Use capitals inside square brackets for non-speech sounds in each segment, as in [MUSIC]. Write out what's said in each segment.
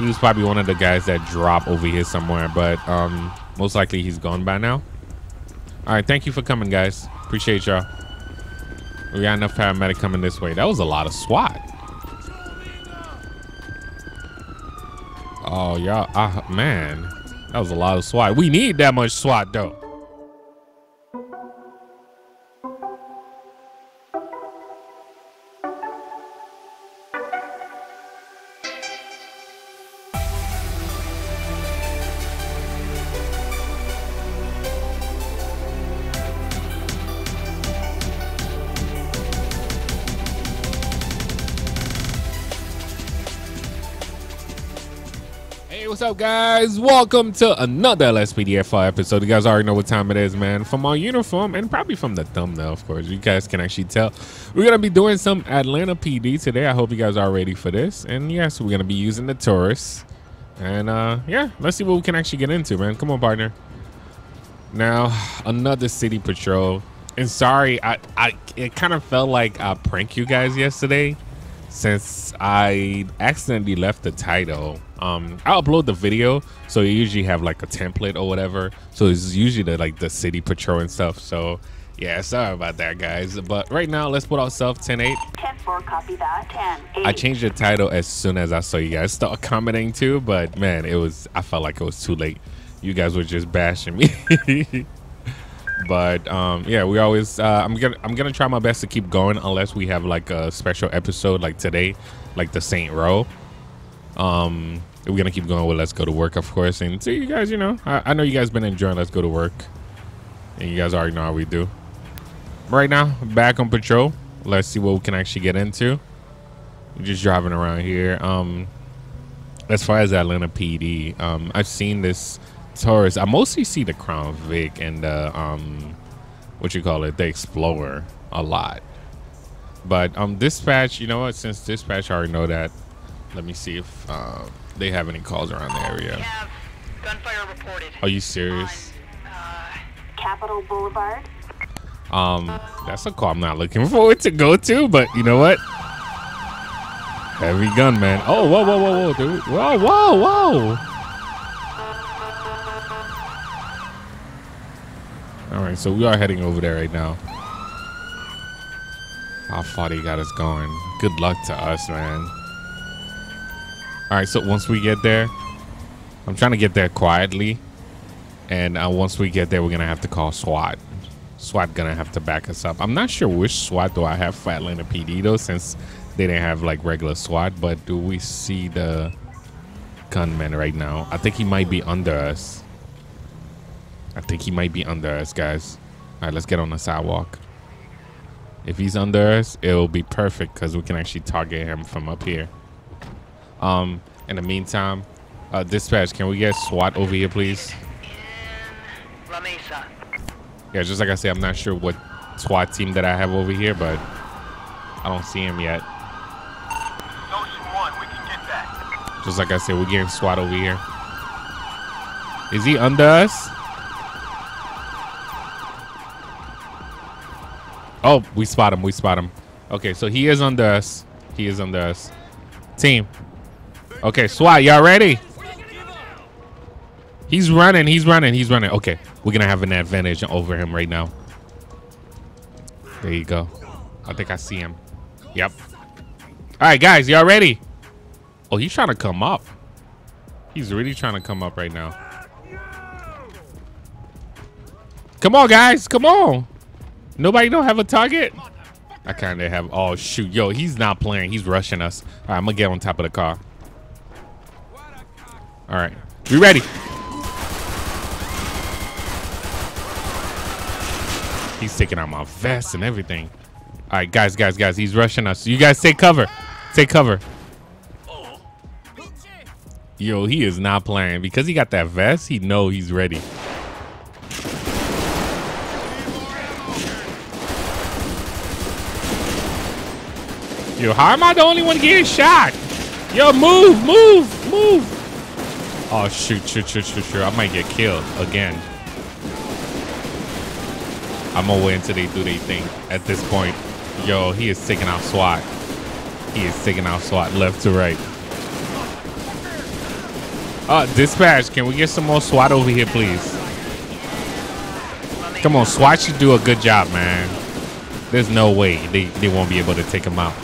He was probably one of the guys that drop over here somewhere, but um, most likely he's gone by now. All right, thank you for coming, guys. Appreciate y'all. We got enough paramedic coming this way. That was a lot of SWAT. Oh, y'all, uh, man, that was a lot of SWAT. We need that much SWAT, though. Up, guys? Welcome to another LSPDFR episode. You guys already know what time it is, man. From our uniform and probably from the thumbnail, of course. You guys can actually tell. We're going to be doing some Atlanta PD today. I hope you guys are ready for this. And yes, we're going to be using the Taurus. And uh, yeah, let's see what we can actually get into, man. Come on, partner. Now, another city patrol. And sorry, I, I it kind of felt like I pranked you guys yesterday since I accidentally left the title. Um, I upload the video, so you usually have like a template or whatever. So it's usually the like the city patrol and stuff. So yeah, sorry about that, guys. But right now, let's put ourselves 10 8. 10 4, copy that. 10 8. I changed the title as soon as I saw you guys start commenting too, but man, it was I felt like it was too late. You guys were just bashing me. [LAUGHS] but um yeah, we always uh, I'm gonna I'm gonna try my best to keep going unless we have like a special episode like today, like the Saint Row. Um we're gonna keep going with Let's Go to Work, of course. And see you guys, you know, I, I know you guys been enjoying Let's Go to Work. And you guys already know how we do. Right now, back on patrol. Let's see what we can actually get into. We're just driving around here. Um as far as Atlanta PD, um, I've seen this Taurus. I mostly see the Crown Vic and the um, what you call it, the Explorer, a lot. But um, dispatch, you know what? Since dispatch, I already know that. Let me see if uh, they have any calls around the area. have gunfire reported. Are you serious? Uh, Capital Boulevard. Um, that's a call I'm not looking [LAUGHS] forward to go to. But you know what? Heavy gun, man. Oh, whoa, whoa, whoa, whoa, dude. Whoa, whoa, whoa. All right, so we are heading over there right now. How far they got us going? Good luck to us, man. All right, so once we get there, I'm trying to get there quietly, and uh, once we get there, we're gonna have to call SWAT. SWAT gonna have to back us up. I'm not sure which SWAT do I have for Atlanta PD though, since they didn't have like regular SWAT. But do we see the gunman right now? I think he might be under us. I think he might be under us, guys. All right, let's get on the sidewalk. If he's under us, it'll be perfect because we can actually target him from up here. Um, in the meantime, uh, dispatch, can we get SWAT over here, please? La Mesa. Yeah, just like I said, I'm not sure what SWAT team that I have over here, but I don't see him yet. One, we can get that. Just like I said, we're getting SWAT over here. Is he under us? Oh, we spot him. We spot him. Okay, so he is under us. He is under us. Team. Okay, SWAT, y'all ready? He's running. He's running. He's running. Okay, we're gonna have an advantage over him right now. There you go. I think I see him. Yep. All right, guys, y'all ready? Oh, he's trying to come up. He's really trying to come up right now. Come on, guys. Come on. Nobody don't have a target? I kind of have. Oh, shoot. Yo, he's not playing. He's rushing us. All right, I'm going to get on top of the car. All right. We ready. He's taking out my vest and everything. All right, guys, guys, guys. He's rushing us. You guys take cover. Take cover. Yo, he is not playing. Because he got that vest, he know he's ready. Yo, how am I the only one getting shot? Yo, move, move, move. Oh, shoot, shoot, shoot, shoot, shoot. I might get killed again. I'm gonna wait until they do their thing at this point. Yo, he is taking out SWAT. He is taking out SWAT left to right. Uh, dispatch, can we get some more SWAT over here, please? Come on, SWAT should do a good job, man. There's no way they, they won't be able to take him out.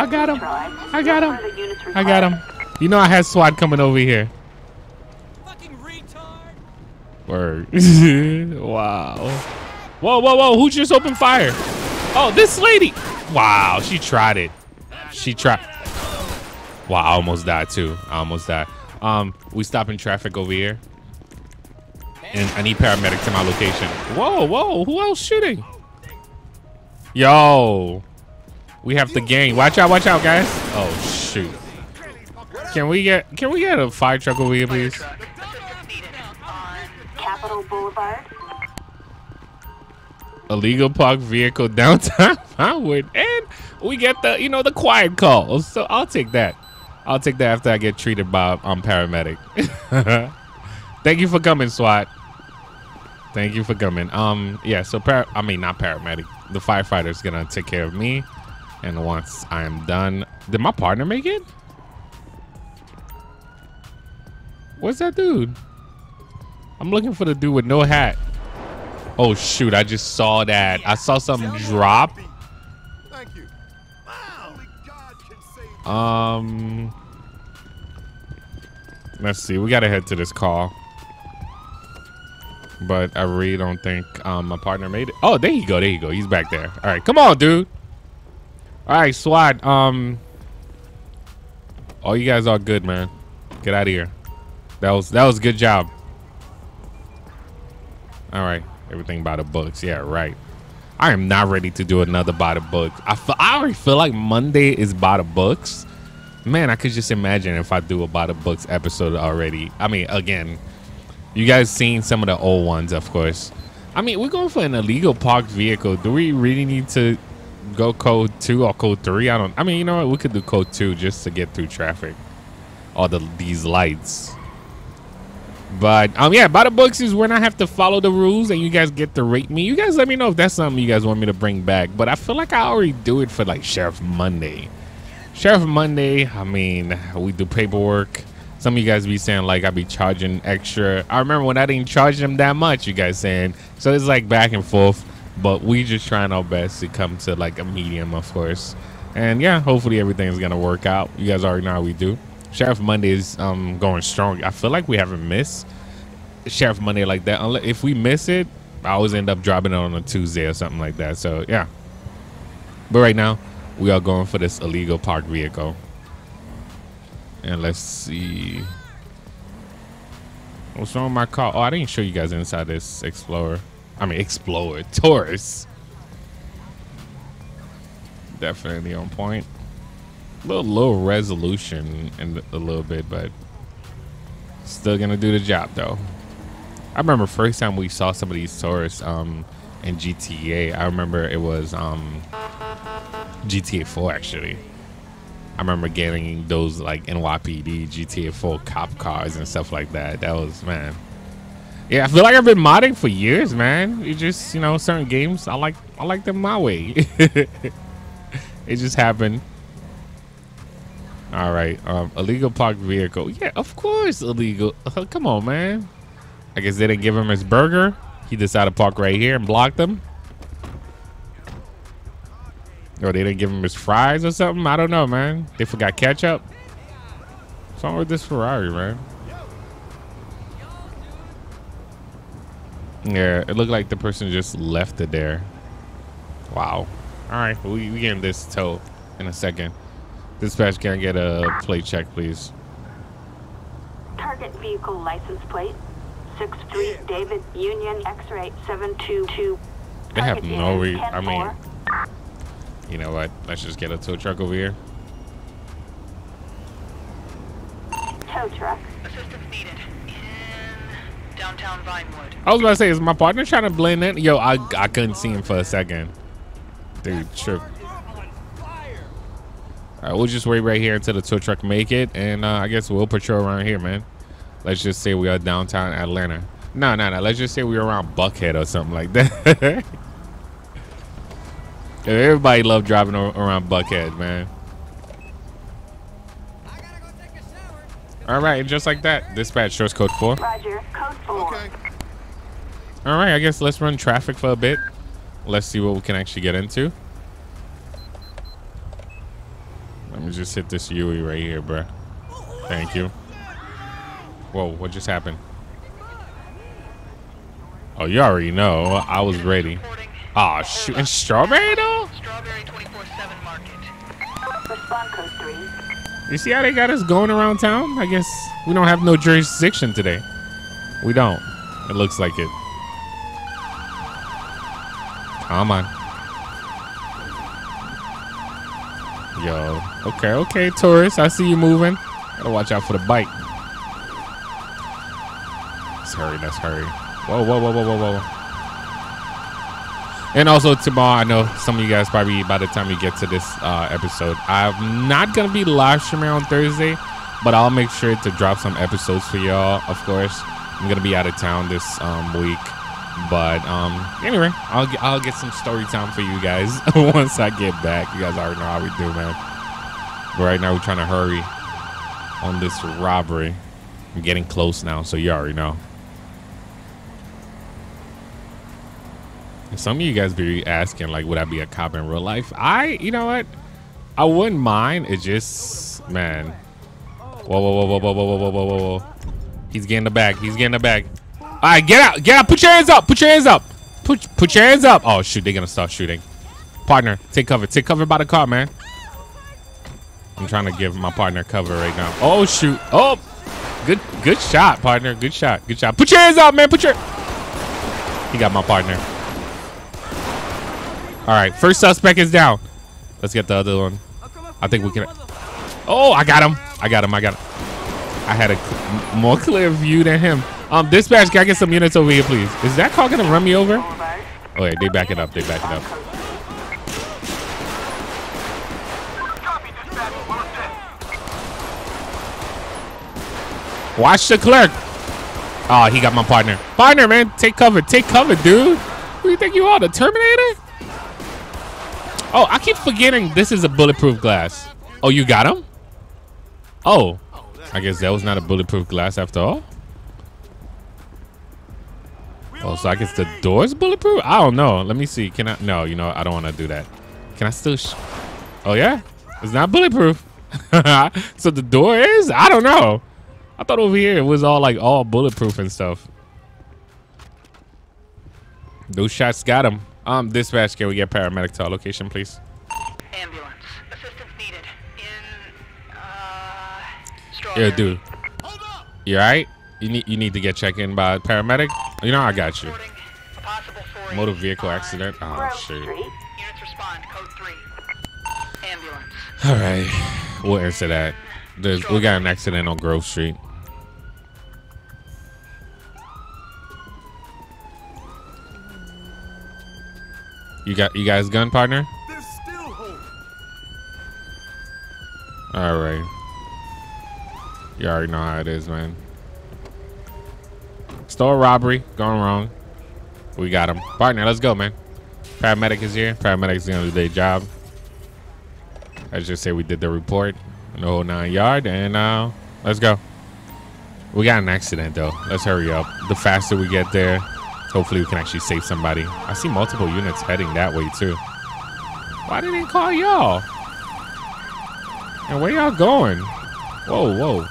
I got him. I got him. I got him. You know I had SWAT coming over here. Fucking retard! Word. [LAUGHS] wow. Whoa, whoa, whoa. Who just opened fire? Oh, this lady. Wow, she tried it. She tried. Wow, I almost died too. I almost died. Um, we stopping traffic over here. And I need paramedic to my location. Whoa, whoa, who else shooting? Yo. We have the gang. Watch out, watch out, guys. Oh shoot. Can we get can we get a fire truck over here, please? Truck. Assistance needed. On Capital Boulevard. illegal park vehicle [LAUGHS] downtown Howard, and we get the you know the quiet calls. So I'll take that. I'll take that after I get treated by um paramedic. [LAUGHS] Thank you for coming, SWAT. Thank you for coming. Um, yeah. So par- I mean not paramedic. The firefighter's gonna take care of me, and once I am done, did my partner make it? What's that dude? I'm looking for the dude with no hat. Oh shoot, I just saw that. I saw something drop. Thank you. Only God can save Um Let's see. We gotta head to this call. But I really don't think um my partner made it. Oh, there you go, there you go. He's back there. Alright, come on, dude. Alright, SWAT. Um Oh you guys are good, man. Get out of here. That was that was a good job. Alright. Everything by the books. Yeah, right. I am not ready to do another by the books. I feel, I already feel like Monday is by the books. Man, I could just imagine if I do a by the books episode already. I mean, again, you guys seen some of the old ones, of course. I mean, we're going for an illegal parked vehicle. Do we really need to go code two or code three? I don't. I mean, you know what? We could do code two just to get through traffic or the these lights. But um, yeah, by the books is when I have to follow the rules and you guys get to rate me. You guys let me know if that's something you guys want me to bring back. But I feel like I already do it for like Sheriff Monday. Sheriff Monday, I mean, we do paperwork. Some of you guys be saying like I be charging extra. I remember when I didn't charge them that much, you guys saying. So it's like back and forth. But we just trying our best to come to like a medium, of course. And yeah, hopefully everything's gonna work out. You guys already know how we do. Sheriff Monday is um, going strong. I feel like we haven't missed Sheriff Monday like that. If we miss it, I always end up dropping it on a Tuesday or something like that. So yeah. But right now, we are going for this illegal parked vehicle. And let's see. What's wrong with my car? Oh, I didn't show you guys inside this Explorer. I mean, Explorer. Taurus. Definitely on point. A Little low resolution in a little bit, but still gonna do the job though. I remember first time we saw some of these Taurus um, in GTA. I remember it was um, GTA 4 actually. I remember getting those like NYPD GTA 4 cop cars and stuff like that. That was man. Yeah, I feel like I've been modding for years, man. You just you know certain games I like I like them my way. [LAUGHS] it just happened. All right, um, illegal parked vehicle. Yeah, of course illegal. Uh, come on, man. I guess they didn't give him his burger. He decided to park right here and blocked them. Or they didn't give him his fries or something. I don't know, man. They forgot ketchup. What's wrong with this Ferrari, man? Yeah, it looked like the person just left it there. Wow. All right, we we getting this tow in a second. Dispatch, can I get a plate check, please? Target vehicle license plate. 63 David Union X-ray 722. They have no is re- I mean- You know what? Let's just get a tow truck over here. tow truck. assistance needed. Downtown Vinewood. I was about to say, is my partner trying to blend in? Yo, I I couldn't see him for a second. Dude, sure. All right, we'll just wait right here until the tow truck make it, and uh, I guess we'll patrol around here, man. Let's just say we are downtown Atlanta. No, no, no. Let's just say we're around Buckhead or something like that. [LAUGHS] Everybody love driving around Buckhead, man. All right, and just like that, dispatch source code four. Roger. Code 4. Okay. All right, I guess let's run traffic for a bit. Let's see what we can actually get into. Let me just hit this UE right here, bruh. Thank you. Whoa, what just happened? Oh, you already know. I was ready. Reporting. Oh, shoot. And strawberry, though? Strawberry 24-7 market. Respond code 3. You see how they got us going around town? I guess we don't have no jurisdiction today. We don't. It looks like it. Come on. Yo. Okay, okay, tourist. I see you moving. Gotta watch out for the bike. Let's hurry. Let's hurry. Whoa, whoa, whoa, whoa, whoa, whoa. And also tomorrow, I know some of you guys probably by the time you get to this uh, episode, I'm not gonna be live streaming on Thursday, but I'll make sure to drop some episodes for y'all. Of course, I'm gonna be out of town this um, week, but um, anyway, I'll get, I'll get some story time for you guys [LAUGHS] once I get back. You guys already know how we do, man. But right now, we're trying to hurry on this robbery. I'm getting close now, so you already know. Some of you guys be asking, like, would I be a cop in real life? I, you know what? I wouldn't mind. It just, man. Whoa, whoa, whoa, whoa, whoa, whoa, whoa, whoa, whoa, whoa. He's getting the bag. He's getting the bag. All right, get out, get out. Put your hands up. Put your hands up. Put, put your hands up. Oh shoot, they're gonna start shooting. Partner, take cover. Take cover by the car, man. I'm trying to give my partner cover right now. Oh shoot. Oh, good, good shot, partner. Good shot. Good shot. Put your hands up, man. Put your. He got my partner. All right, first suspect is down. Let's get the other one. I think we can. Oh, I got him. I got him. I got him. I had a more clear view than him. Um, dispatch, can I get some units over here, please? Is that car gonna run me over? Oh yeah, they back it up. They back it up. Watch the clerk. Oh, he got my partner. Partner, man, take cover. Take cover, dude. Who do you think you are, the Terminator? Oh, I keep forgetting this is a bulletproof glass. Oh, you got him? Oh, I guess that was not a bulletproof glass after all. Oh, so I guess the door's bulletproof? I don't know. Let me see. Can I? No, you know, I don't want to do that. Can I still? Oh yeah, it's not bulletproof. [LAUGHS] so the door is? I don't know. I thought over here it was all like all bulletproof and stuff. Those shots got him. Um, dispatch, can we get paramedic to our location, please? Ambulance. Assistance needed. In, uh, Yeah, dude. You alright? You need you need to get checked in by paramedic. You know I got you. Reporting a possible 480 Motor vehicle accident. Oh Grove shit. Units respond. Code 3. Ambulance. All right, we'll answer that. There's, we got an accident on Grove Street. You got you guys gun partner? There's still hope. All right. You already know how it is, man. Store robbery gone wrong. We got him. Partner, let's go, man. Paramedic is here. Paramedic's gonna do their job. Let's just say we did the report, the whole nine yard, and uh, let's go. We got an accident though. Let's hurry up. The faster we get there, hopefully we can actually save somebody. I see multiple units heading that way too. Why didn't they call y'all? And where y'all going? Whoa, whoa.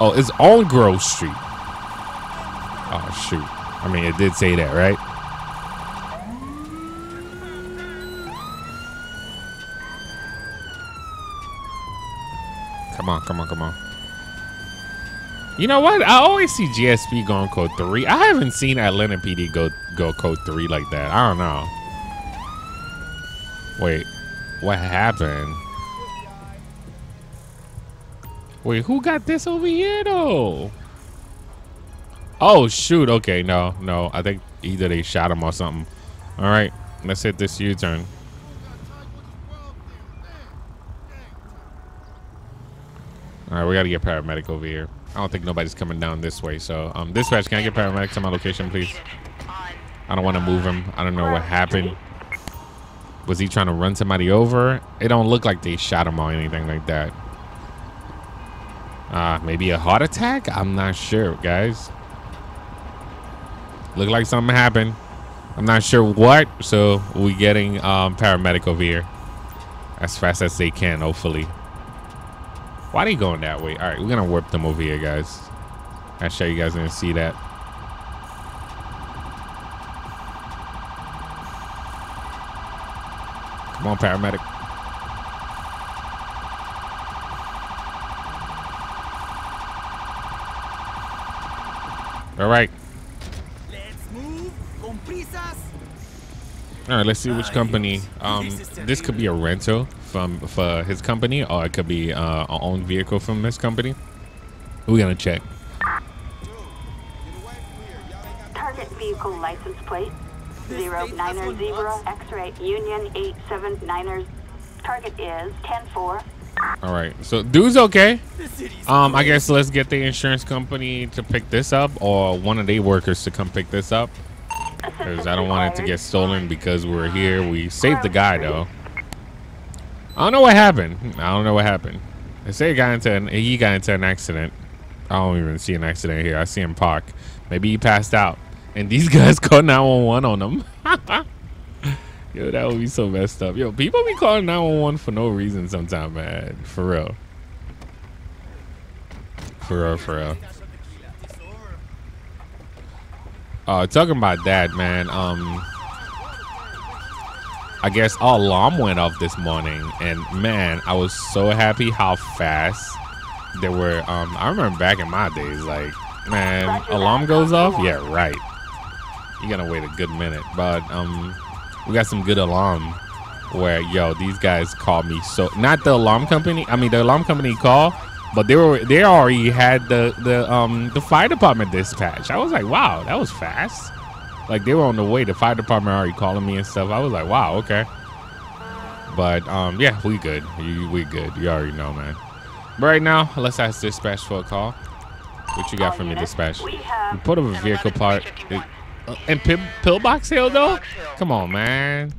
Oh, it's on Grove Street. Oh shoot. I mean, it did say that, right? Come on, come on, come on. You know what? I always see GSP going code three. I haven't seen Atlanta PD go go code three like that. I don't know. Wait, what happened? Wait, who got this over here though? Oh shoot! Okay, no, no. I think either they shot him or something. All right, let's hit this U-turn. All right, we got to get paramedic over here. I don't think nobody's coming down this way. So, um, dispatch, can I get paramedic to my location, please? I don't want to move him. I don't know what happened. Was he trying to run somebody over? It don't look like they shot him or anything like that. Uh, maybe a heart attack? I'm not sure, guys. Look like something happened. I'm not sure what, so we getting um, paramedic over here as fast as they can, hopefully. Why are they going that way? All right, we're gonna warp them over here, guys. I'll show you guys gonna see that. Come on, paramedic. All right. All right, let's see which company. Um, this could be a rental from for his company, or it could be uh, our own vehicle from this company. We're gonna check. Target vehicle license plate 0900 X-ray Union 879ers. Target is 104. All right, so dude's okay. Um, I guess let's get the insurance company to pick this up, or one of their workers to come pick this up, because I don't want it to get stolen because we're here. We saved the guy though. I don't know what happened. I don't know what happened. They say he got into an, he got into an accident. I don't even see an accident here. I see him park. Maybe he passed out, and these [LAUGHS] guys called 911 on him. [LAUGHS] Yo, that would be so messed up. Yo, people be calling 911 for no reason sometimes, man. For real. For real, for real. Uh, talking about that, man. Um, I guess our alarm went off this morning, and man, I was so happy how fast there were. Um, I remember back in my days, like, man, alarm goes off. Yeah, right. You gotta wait a good minute, but um, we got some good alarm where yo these guys called me so not the alarm company. I mean the alarm company called, but they were they already had the the um the fire department dispatch. I was like, wow, that was fast. Like they were on the way. The fire department already calling me and stuff. I was like, wow, okay. But um, yeah, we good. We, we good. You already know, man. But right now, let's ask dispatch for a call. What you got All from me, dispatch? Report of a vehicle part. Uh, and Pil- Pillbox Hill though? Come on, man.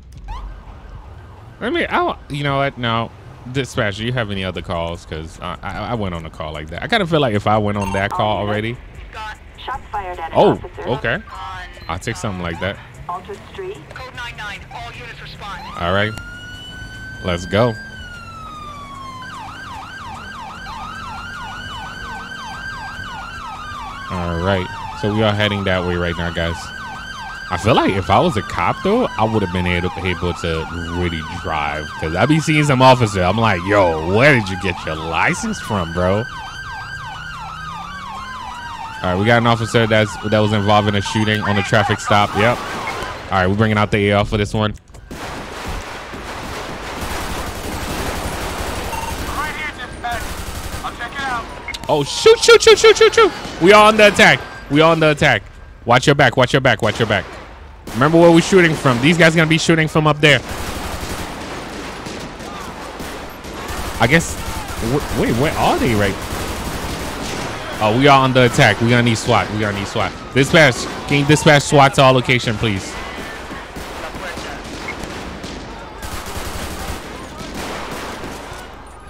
Let me. I you know what? No, dispatch. Do you have any other calls? Because I, I I went on a call like that. I kind of feel like if I went on that call already. Scott, shots fired at Oh, officer. okay. I'll take something like that. Alta Street. code 99. All units respond. All right. Let's go. All right. So we are heading that way right now, guys. I feel like if I was a cop, though, I would have been able, able to really drive. Because I be seeing some officer. I'm like, yo, where did you get your license from, bro? All right, we got an officer that's that was involved in a shooting on a traffic stop. Yep. All right, we're bringing out the AR for this one. Oh, shoot, shoot, shoot, shoot, shoot, shoot. We are on the attack. We are on the attack. Watch your back. Watch your back. Watch your back. Remember where we're shooting from. These guys going to be shooting from up there. I guess. Wait, where are they right? Oh, we are on the attack. We're to need SWAT. We're to need SWAT. Dispatch. Can you dispatch SWAT to our location, please?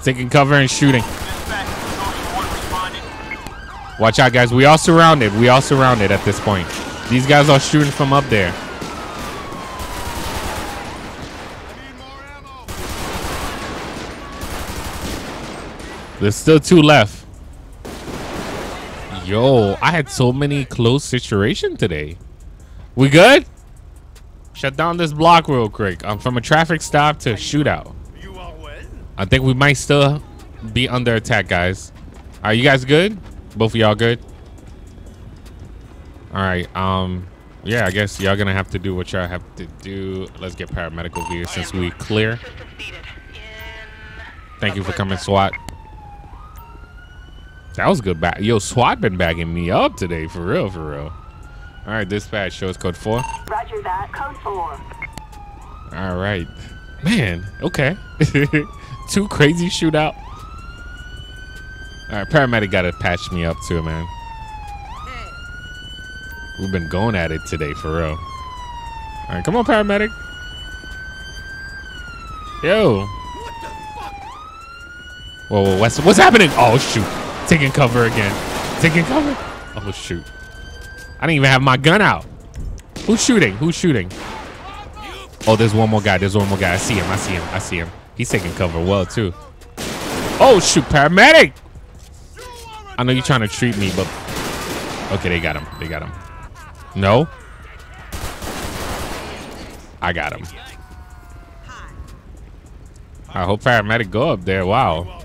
Taking cover and shooting. Dispatch, Ocean 1 responded. Watch out, guys. We are surrounded. We are surrounded at this point. These guys are shooting from up there. There's still two left. Yo, I had so many close situations today. We good? Shut down this block real quick. I'm from a traffic stop to shootout. You are well? I think we might still be under attack, guys. Are you guys good? Both of y'all good? All right. Um. Yeah, I guess y'all gonna have to do what y'all have to do. Let's get paramedical here since we clear. System seated in Thank you for coming, SWAT. That was good. Back. Yo, SWAT been bagging me up today, for real, for real. All right, dispatch shows code four. Roger that. Code 4. All right, man. Okay, [LAUGHS] two crazy shootout. All right, paramedic got to patch me up too, man. We've been going at it today for real. All right, come on, paramedic. Yo. What the fuck? Whoa, whoa, what's what's happening? Oh shoot. Taking cover again. Taking cover. Oh shoot. I didn't even have my gun out. Who's shooting? Who's shooting? Oh, there's one more guy. There's one more guy. I see him. I see him. I see him. He's taking cover well too. Oh shoot, paramedic! I know you're trying to treat me, but okay, they got him. They got him. No. I got him. I hope paramedic go up there. Wow.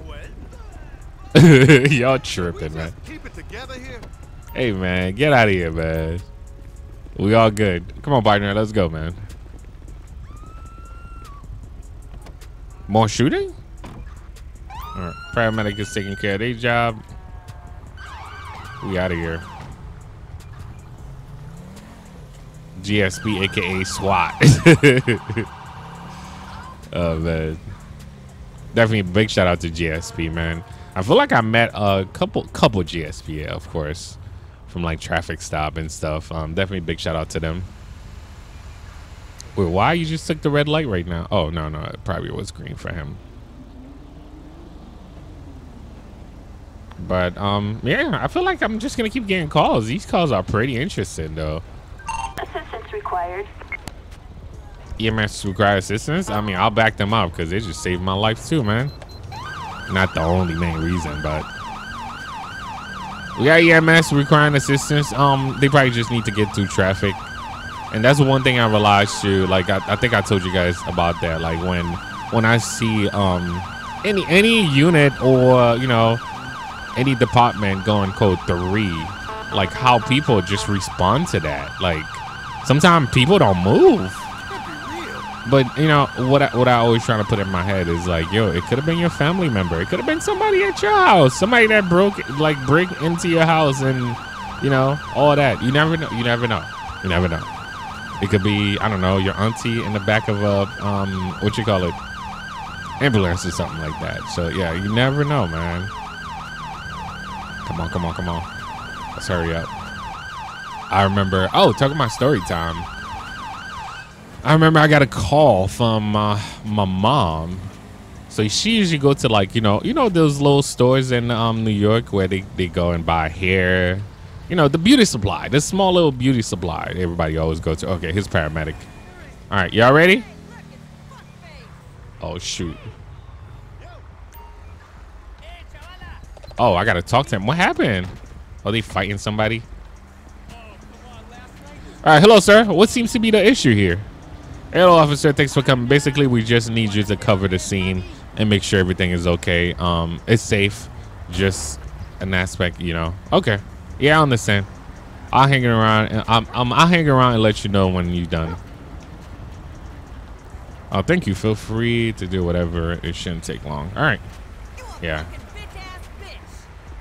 [LAUGHS] Y'all tripping, man. Keep it together here. Hey, man, get out of here, man. We all good. Come on, partner. Let's go, man. More shooting? All right. Paramedic is taking care of their job. We out of here. GSP, aka SWAT. [LAUGHS] oh man, definitely a big shout out to GSP, man. I feel like I met a couple couple GSP, yeah, of course, from like traffic stop and stuff. Um, definitely big shout out to them. Wait, why you just took the red light right now? Oh no, no, it probably was green for him. But um, yeah, I feel like I'm just gonna keep getting calls. These calls are pretty interesting though. Assistance required. EMS require assistance, I mean, I'll back them up because they just saved my life too, man. Not the only main reason, but we got EMS requiring assistance. Um, they probably just need to get through traffic, and that's one thing I realized too. Like I, I think I told you guys about that. Like when when I see um any any unit or you know any department going code three, like how people just respond to that. Like sometimes people don't move. But you know what? I, what I always try to put in my head is like, yo, it could have been your family member. It could have been somebody at your house. Somebody that broke, like, break into your house, and you know all that. You never know. You never know. You never know. It could be, I don't know, your auntie in the back of a, um, what you call it, ambulance or something like that. So yeah, you never know, man. Come on, come on, come on. Let's hurry up. I remember. Oh, talking about story time. I remember I got a call from uh, my mom. So she usually go to like you know you know those little stores in um, New York where they, they go and buy hair, you know the beauty supply, the small little beauty supply everybody always go to. Okay, here's paramedic. All right, y'all ready? Oh shoot. Oh, I gotta talk to him. What happened? Are they fighting somebody? All right, hello, sir. What seems to be the issue here? Hello, officer. Thanks for coming. Basically, we just need you to cover the scene and make sure everything is okay. Um, it's safe. Just an aspect, you know. Okay. Yeah, I understand. I'll hang around. And I'm, I'm, I'll hang around and let you know when you're done. Oh, thank you. Feel free to do whatever. It shouldn't take long. All right. Yeah.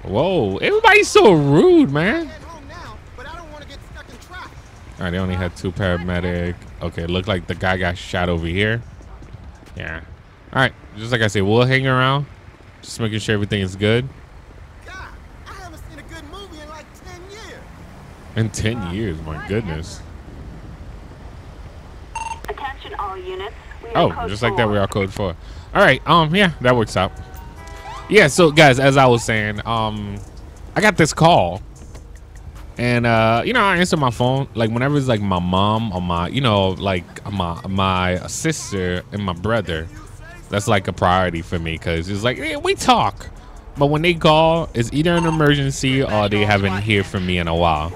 Whoa, everybody's so rude, man. Head home now, but I don't want to get stuck in traffic. All right, they only had two paramedic. Okay, look like the guy got shot over here. Yeah. All right, just like I said, we'll hang around, just making sure everything is good. God, I haven't seen a good movie in like 10 years. In 10 years, my goodness. Attention all units. Oh, just like that, we are code four. All right, um, yeah, that works out. Yeah, so guys, as I was saying, um, I got this call, and uh, you know, I answer my phone like whenever it's like my mom or my, you know, like my my sister and my brother. That's like a priority for me because it's like yeah, we talk, but when they call, it's either an emergency or they haven't heard from me in a while.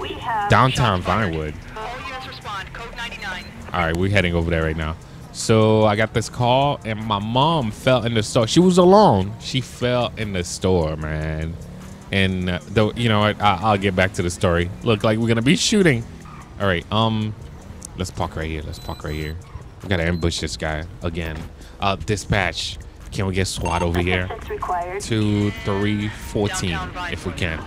Downtown Vinewood. All units respond. Code 99. All right, we're heading over there right now. So I got this call, and my mom fell in the store. She was alone. She fell in the store, man. And uh, though, you know what? I, I'll get back to the story. Look like we're gonna be shooting. All right, um, let's park right here. Let's park right here. We gotta ambush this guy again. Uh, dispatch. Can we get SWAT over here? Assistance. Two, three, fourteen, if we can.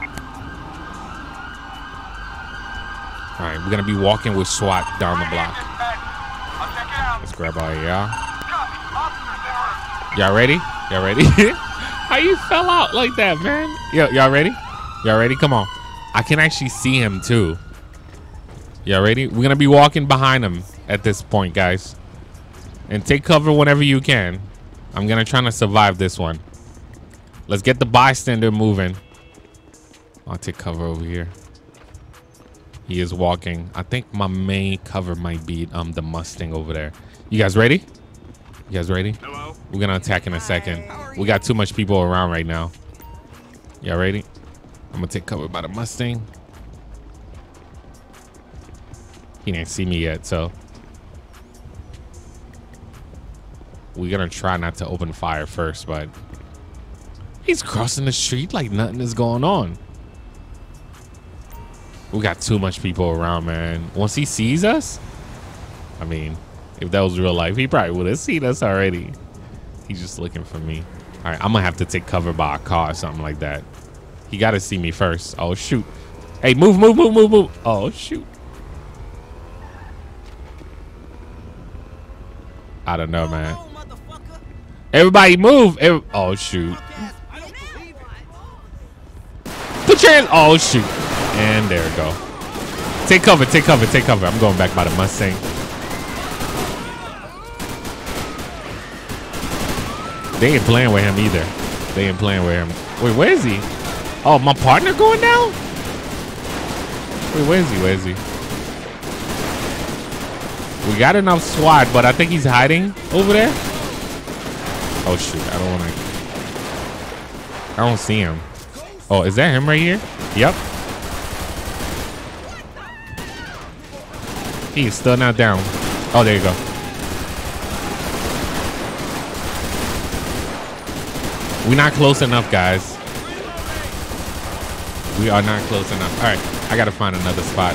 All right, we're gonna be walking with SWAT down the block. I'll check it out. Let's grab our y'all. Copy. Officers en route. Y'all ready? Y'all ready? [LAUGHS] How you fell out like that, man? Yo, y'all ready? Y'all ready? Come on. I can actually see him too. Y'all ready? We're gonna be walking behind him at this point, guys. And take cover whenever you can. I'm gonna try to survive this one. Let's get the bystander moving. I'll take cover over here. He is walking. I think my main cover might be um the Mustang over there. You guys ready? You guys ready? Hello? We're gonna attack in a second. We got too much people around right now. Y'all ready? I'm gonna take cover by the Mustang. He didn't see me yet, so we're gonna try not to open fire first, but he's crossing the street like nothing is going on. We got too much people around, man. Once he sees us, I mean, if that was real life, he probably would have seen us already. He's just looking for me. All right, I'm gonna have to take cover by a car or something like that. He got to see me first. Oh shoot! Hey, move, move, move, move, move! Oh shoot! I don't know, man. Everybody move! Every- oh shoot! Put your hands. Oh shoot! And there we go. Take cover, take cover, take cover. I'm going back by the Mustang. They ain't playing with him either. They ain't playing with him. Wait, where is he? Oh, my partner going down? Wait, where is he? Where is he? We got enough SWAT, but I think he's hiding over there. Oh shoot! I don't want to. I don't see him. Oh, is that him right here? Yep. He is still not down. Oh, there you go. We're not close enough, guys. We are not close enough. All right, I gotta find another spot.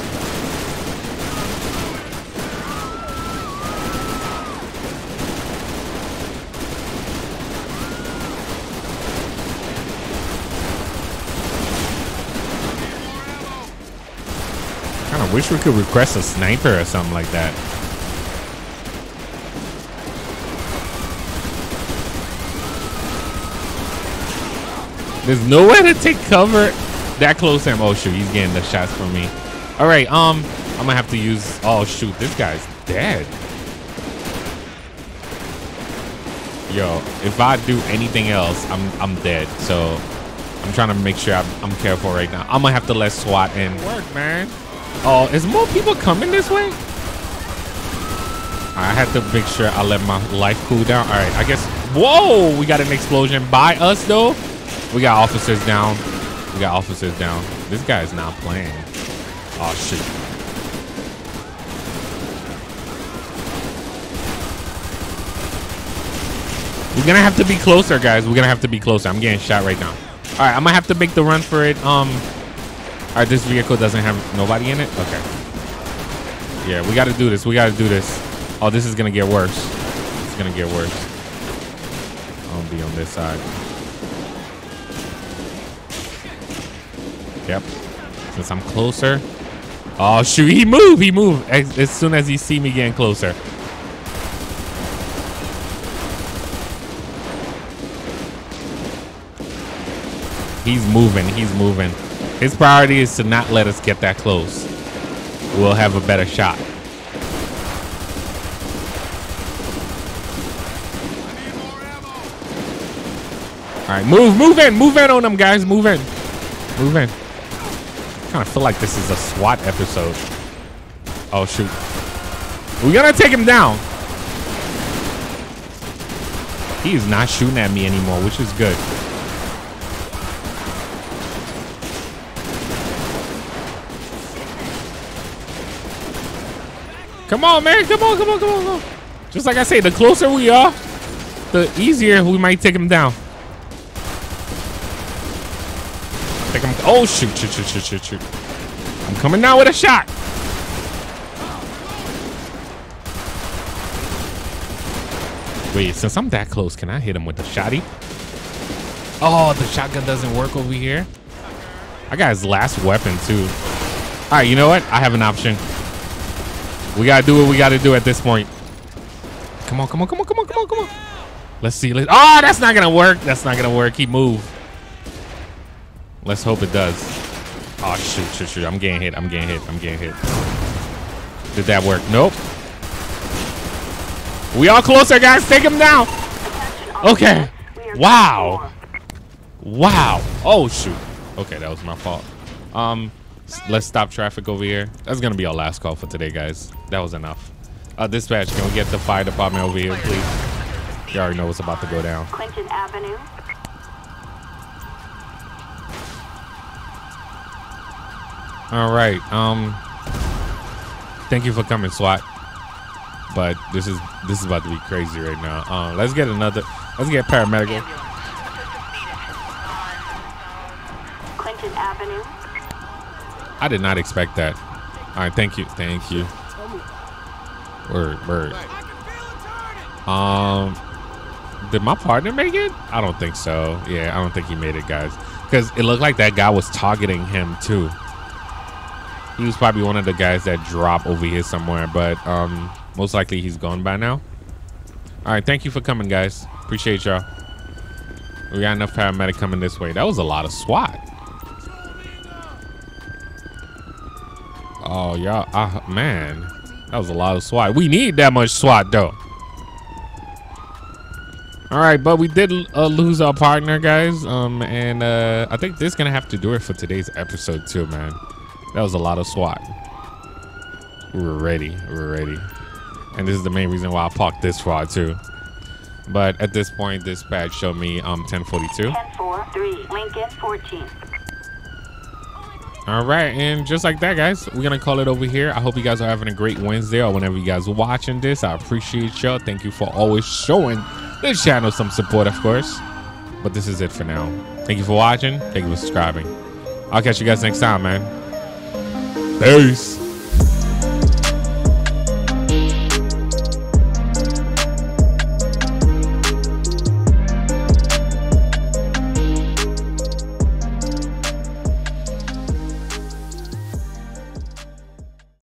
Kind of wish we could request a sniper or something like that. There's nowhere to take cover that close to him. Oh shoot, he's getting the shots from me. All right, um, I'm gonna have to use. Oh shoot, this guy's dead. Yo, if I do anything else, I'm I'm dead. So I'm trying to make sure I'm, I'm careful right now. I'm gonna have to let SWAT in. Work, man. Oh, is more people coming this way? I had to make sure I let my life cool down. All right, I guess. Whoa, we got an explosion by us though. We got officers down. We got officers down. This guy's not playing. Oh shoot. We're gonna have to be closer, guys. We're gonna have to be closer. I'm getting shot right now. All right, I'm gonna have to make the run for it. Um, all right, this vehicle doesn't have nobody in it. Okay. Yeah, we got to do this. We got to do this. Oh, this is gonna get worse. It's gonna get worse. I'll be on this side. Yep. Since I'm closer. Oh shoot! He moved. He moved as, as soon as he see me getting closer. He's moving. He's moving. His priority is to not let us get that close. We'll have a better shot. All right, move, move in, move in on them guys, move in, move in. Kind of feel like this is a SWAT episode. Oh shoot, we gotta take him down. He is not shooting at me anymore, which is good. Come on, man. Come on, come on, come on, come on. Just like I say, the closer we are, the easier we might take him down. Take him. Oh, shoot, shoot, shoot, shoot, shoot, shoot. I'm coming down with a shot. Wait, since I'm that close, can I hit him with the shotty? Oh, the shotgun doesn't work over here. I got his last weapon, too. All right, you know what? I have an option. We gotta do what we gotta do at this point. Come on, come on, come on, come on, come on, come on. Let's see. Let's, oh, that's not gonna work. That's not gonna work. He moved. Let's hope it does. Oh shoot, shoot, shoot. I'm getting hit. I'm getting hit. I'm getting hit. Did that work? Nope. We all closer, guys. Take him down. Okay. Wow. Wow. Oh shoot. Okay, that was my fault. Um, let's stop traffic over here. That's gonna be our last call for today, guys. That was enough. Uh, dispatch, can we get the fire department over here, please? You already know what's about to go down. Clinton Avenue. All right. Um, thank you for coming, SWAT. But this is this is about to be crazy right now. Um, let's get another. Let's get paramedical. Ambulance. Assistance needed. On Clinton Avenue. I did not expect that. All right, thank you, thank you. Word, word. I can feel it turning. Um, did my partner make it? I don't think so. Yeah, I don't think he made it, guys. Because it looked like that guy was targeting him too. He was probably one of the guys that dropped over here somewhere, but um, most likely he's gone by now. All right, thank you for coming, guys. Appreciate y'all. We got enough paramedic coming this way. That was a lot of SWAT. Oh, y'all, uh, man, that was a lot of SWAT. We need that much SWAT though. All right, but we did uh, lose our partner, guys. Um, and uh, I think this is gonna have to do it for today's episode too, man. That was a lot of SWAT. We were ready. We were ready. And this is the main reason why I parked this far too. But at this point, this badge showed me um 1042. 10-4, 3. Lincoln 14. All right, and just like that, guys, we're gonna call it over here. I hope you guys are having a great Wednesday or whenever you guys are watching this. I appreciate y'all. Thank you for always showing this channel some support, of course. But this is it for now. Thank you for watching. Thank you for subscribing. I'll catch you guys next time, man. 10